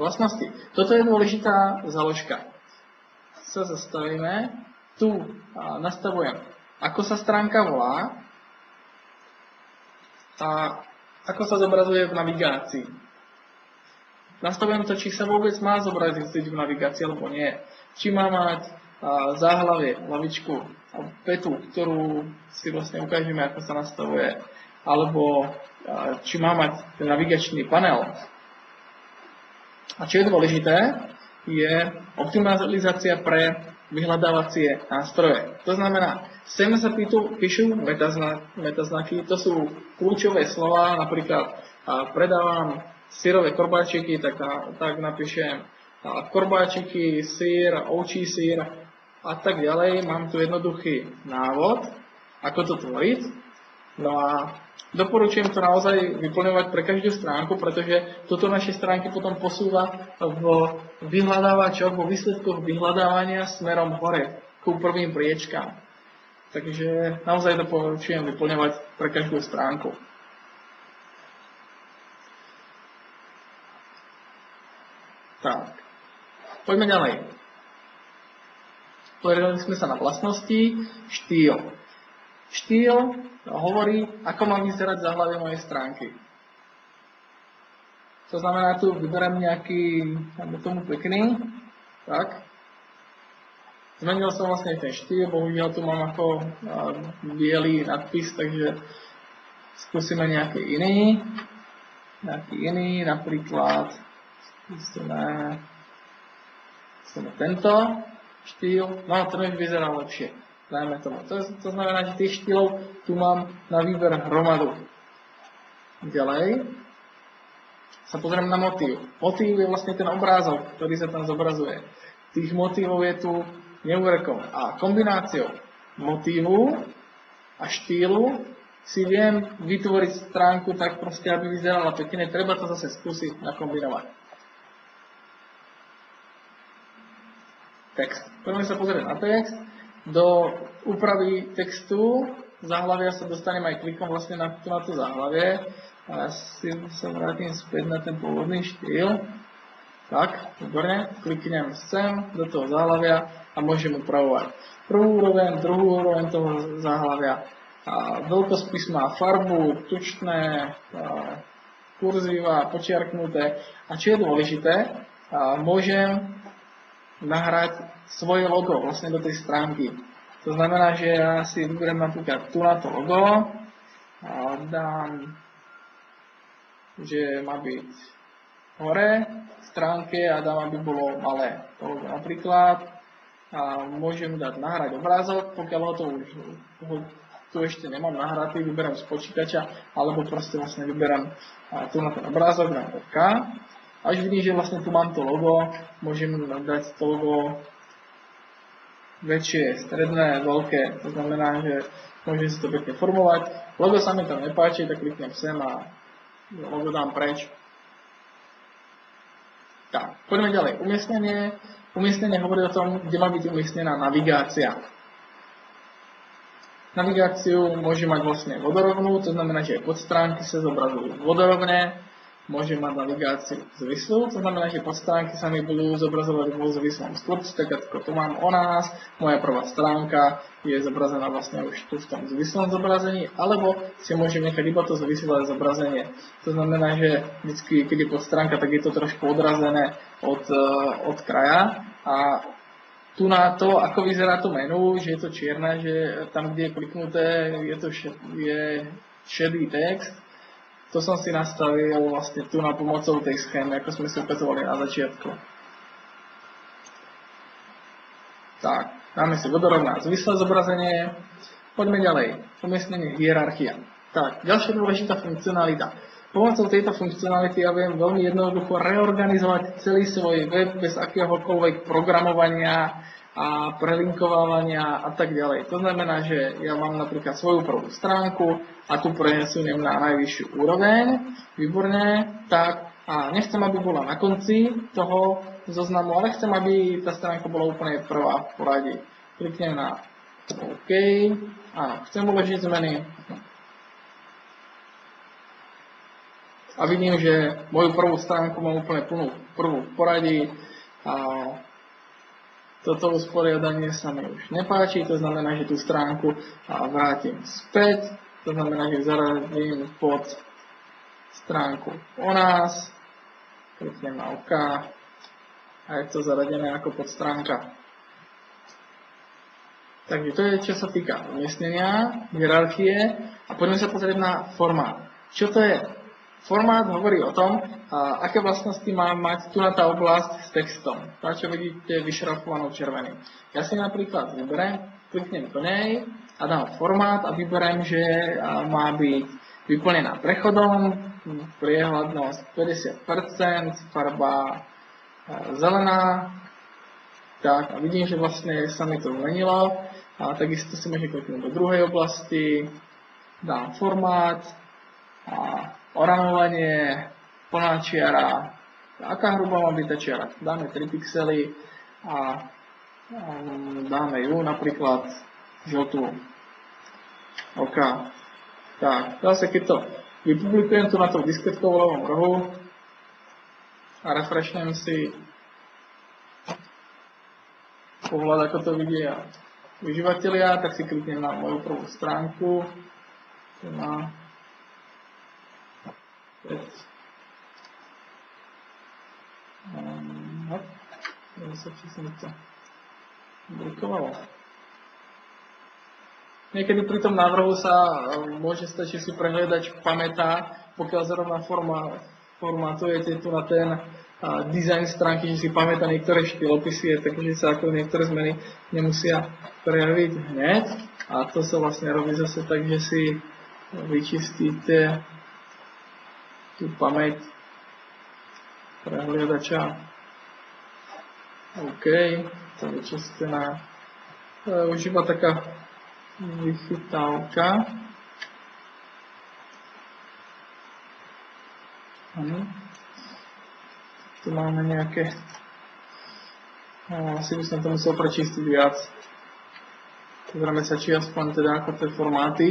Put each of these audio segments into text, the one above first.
Vlastnosti. Toto je dôležitá založka. Sa zastavíme, tu nastavujem, ako sa stránka volá a ako sa zobrazuje v navigácii. Nastavujem to, či sa vôbec má zobraziť v navigácii alebo nie. Či má mať záhlavie, lavičku a petu, ktorú si vlastne ukážeme, ako sa nastavuje, alebo či má mať navigačný panel. A čo je dôležité, je optimalizácia pre vyhľadávacie nástroje. To znamená, sem sa pítu, píšu metaznaky, to sú kľúčové slova, napríklad predávam syrové korbáčiky, tak, tak napíšem korbáčiky, sír, ovčí sír, a tak ďalej. Mám tu jednoduchý návod, ako to tvoriť. No a doporučujem to naozaj vyplňovať pre každú stránku, pretože toto naše stránky potom posúva v vyhľadávačoch, vo výsledkoch vyhľadávania smerom hore, ku prvým priečkám. Takže naozaj doporučujem vyplňovať pre každú stránku. Tak, poďme ďalej. Pozreli sme sa na vlastnosti, štýl. Štýl hovorí, ako má vyzerať zahlavie mojej stránky. To znamená, tu vyberám nejaký, dajme tomu pekný, tak. Zmenil som vlastne ten štýl, bohužiaľ tu mám ako bielý nadpis, takže skúsime nejaký iný. Nejaký iný, napríklad skúsime, skúsime tento štýl, no ten už vyzerá lepšie. Dajme tomu. To, to znamená, že tých štýlov tu mám na výber hromadu. Ďalej sa pozriem na motív. Motív je vlastne ten obrázok, ktorý sa tam zobrazuje. Tých motívov je tu neúrekom. A kombináciou motívu a štýlu si viem vytvoriť stránku tak proste, aby vyzerala pekne. Treba to zase skúsiť nakombinovať. text. Poďme sa pozrieť na text. Do úpravy textu zahlavia sa dostanem aj klikom vlastne na, na to zahlavie. A ja si sa vrátim späť na ten pôvodný štýl. Tak, výborne, kliknem sem do toho zahlavia a môžem upravovať prvú úroveň, druhú úroveň toho zahlavia, a veľkosť písma, farbu, tučné, kurzíva, počiarknuté. A čo je dôležité, môžem nahrať svoje logo vlastne do tej stránky. To znamená, že ja si vyberiem napríklad tu na to logo a dám, že má byť hore v stránke a dám, aby bolo malé to logo napríklad. A môžem dať nahrať obrázok, pokiaľ ho to už ho tu ešte nemám nahratý, vyberám z počítača, alebo proste vlastne vyberám tu na ten obrázok, na OK až vidím, že vlastne tu mám to logo, môžem dať to logo väčšie, stredné, veľké, to znamená, že môžem si to pekne formovať. Logo sa mi tam nepáči, tak kliknem sem a logo dám preč. Tak, poďme ďalej. Umiestnenie. Umiestnenie hovorí o tom, kde má byť umiestnená navigácia. Navigáciu môže mať vlastne vodorovnú, to znamená, že aj podstránky sa zobrazujú vodorovne, môžem mať navigáciu zvislú, to znamená, že stránky sa mi budú zobrazovať vo zvislom stĺpci, tak ako tu mám o nás, moja prvá stránka je zobrazená vlastne už tu v tom zvislom zobrazení, alebo si môžem nechať iba to zvislé zobrazenie. To znamená, že vždy, keď je stránka, tak je to trošku odrazené od, eh, od kraja. A tu na to, ako vyzerá to menu, že je to čierne, že tam, kde je kliknuté, je to šed, je šedý text, to som si nastavil vlastne tu na pomocou tej schémy, ako sme si ukazovali na začiatku. Tak, dáme si vodorovná zvislé zobrazenie. Poďme ďalej. Umiestnenie hierarchia. Tak, ďalšia dôležitá funkcionalita. Pomocou tejto funkcionality ja viem veľmi jednoducho reorganizovať celý svoj web bez akéhokoľvek programovania, a prelinkovávania a tak ďalej. To znamená, že ja mám napríklad svoju prvú stránku a tu presuniem na najvyššiu úroveň, výborne, tak a nechcem, aby bola na konci toho zoznamu, ale chcem, aby tá stránka bola úplne prvá v poradí. Kliknem na OK, áno, chcem uložiť zmeny. a vidím, že moju prvú stránku mám úplne plnú prvú v poradí a toto usporiadanie sa mi už nepáči, to znamená, že tú stránku vrátim späť, to znamená, že zaradím pod stránku o nás, kliknem na OK a je to zaradené ako pod stránka. Takže to je, čo sa týka umiestnenia, hierarchie a poďme sa pozrieť na formát. Čo to je? Formát hovorí o tom, a aké vlastnosti má mať tu na tá oblasť s textom. Tá, čo vidíte vyšrafovanou červeným. Ja si napríklad vyberiem, kliknem do nej a dám formát a vyberiem, že má byť vyplnená prechodom, priehľadnosť 50%, farba zelená, tak a vidím, že vlastne sa mi to zmenilo a takisto si môžem kliknúť do druhej oblasti, dám formát a oramovanie, plná čiara, aká hrubá má byť tá čiara. Dáme 3 pixely a dáme ju napríklad žltú. OK. Tak, zase keď to vypublikujem tu na tom ľavom rohu a refreshnem si pohľad, ako to vidia užívateľia, tak si kliknem na moju prvú stránku. To má hop, som to blikovalo. Niekedy pri tom návrhu sa môže stať, že si prehľadač pamätá, pokiaľ zrovna forma, formatujete tu na ten a design stránky, že si pamätá niektoré štýlopisy, takže sa ako niektoré zmeny nemusia prejaviť hneď. A to sa vlastne robí zase tak, že si vyčistíte tú pamäť prehliadača. OK, to vyčistená. To je už iba taká vychytávka. Ano. Tu máme nejaké... Asi by som to musel prečistiť viac. Pozrieme sa, či aspoň teda ako tie formáty.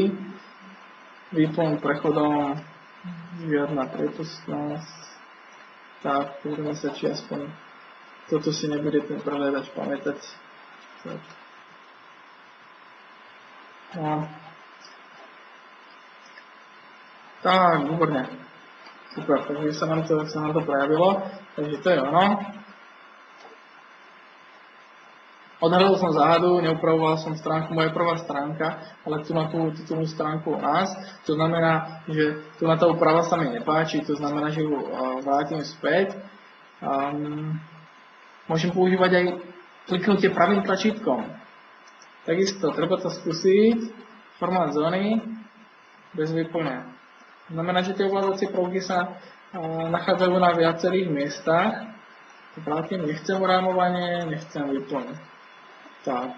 Výplň prechodom žiadna prepustnosť. Tak, pozrieme sa, či aspoň toto si nebude ten prehľadač pamätať. Tak. No. Tak, výborne. Super, takže sa nám to, sa nám to prejavilo. Takže to je ono. Odhalil som záhadu, neupravoval som stránku, moja prvá stránka, ale tu na tú titulnú stránku u nás. To znamená, že tu na tá úprava sa mi nepáči, to znamená, že ju vrátim späť. Um, môžem používať aj kliknutie pravým tlačítkom. Takisto, treba to skúsiť. Formát zóny bez výplne. Znamená, že tie ovládacie prvky sa nachádzajú na viacerých miestach. Vrátim, nechcem rámovanie, nechcem výplne. Tak.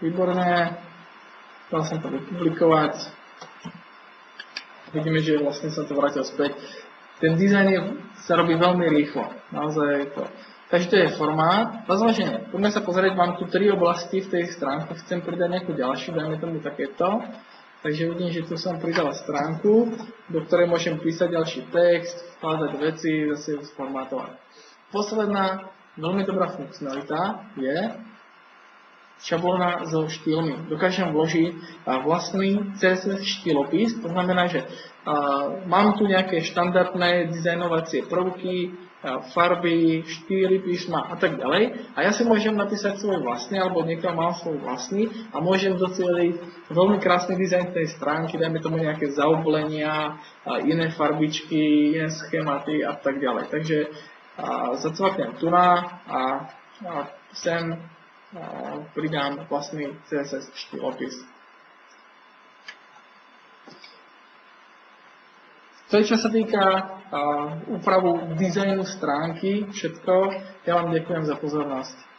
Výborné. Dal som to vypublikovať. Vidíme, že vlastne som to vrátil späť. Ten dizajn je, sa robí veľmi rýchlo. Naozaj to. Takže to je formát. Na zvaženie. Poďme sa pozrieť, mám tu tri oblasti v tej stránke. Chcem pridať nejakú ďalšiu, dajme tomu takéto. Takže vidím, že tu som pridal stránku, do ktorej môžem písať ďalší text, vkladať veci, zase sformátovať. Posledná veľmi dobrá funkcionalita je šablona so štýlmi. Dokážem vložiť vlastný CSS štýlopis, to znamená, že mám tu nejaké štandardné dizajnovacie prvky, farby, štýly písma a tak ďalej. A ja si môžem napísať svoj vlastný, alebo niekto mal svoj vlastný a môžem docieliť veľmi krásny dizajn tej stránky, dajme tomu nejaké zaoblenia, iné farbičky, iné schématy a tak ďalej. Takže zacvaknem tu na a, sem pridám vlastný CSS štýlopis. To je, čo sa týka úpravu dizajnu stránky, všetko. Ja vám ďakujem za pozornosť.